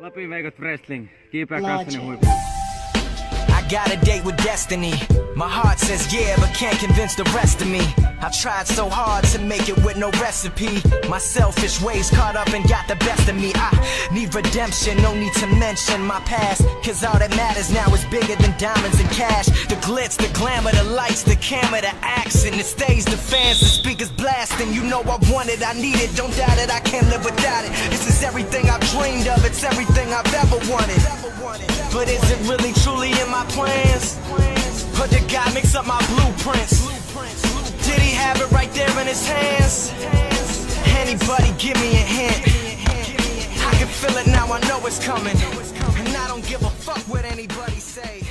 Lapin Veikot Wrestling, kiipeä Lodge. kanssani huipulla. I got a date with destiny. My heart says yeah, but can't convince the rest of me. I've tried so hard to make it with no recipe. My selfish ways caught up and got the best of me. I need redemption, no need to mention my past. Cause all that matters now is bigger than diamonds and cash. The glitz, the glamour, the lights, the camera, the action. It stays the fans, the speakers blasting. You know I want it, I need it. Don't doubt it, I can't live without dreamed of, it's everything I've ever wanted. But is it really truly in my plans? Or did God mix up my blueprints? Did he have it right there in his hands? Anybody give me a hint? I can feel it now, I know it's coming. And I don't give a fuck what anybody say.